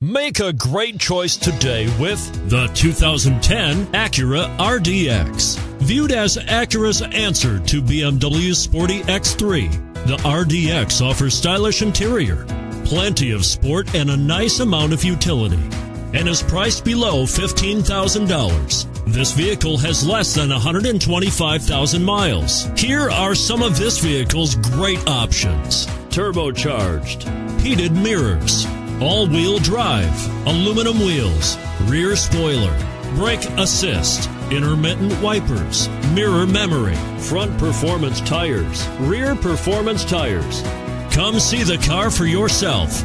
Make a great choice today with the 2010 Acura RDX. Viewed as Acura's answer to BMW's sporty X3, the RDX offers stylish interior, plenty of sport, and a nice amount of utility, and is priced below $15,000. This vehicle has less than 125,000 miles. Here are some of this vehicle's great options. Turbocharged, heated mirrors, all-wheel drive, aluminum wheels, rear spoiler, brake assist, intermittent wipers, mirror memory, front performance tires, rear performance tires. Come see the car for yourself.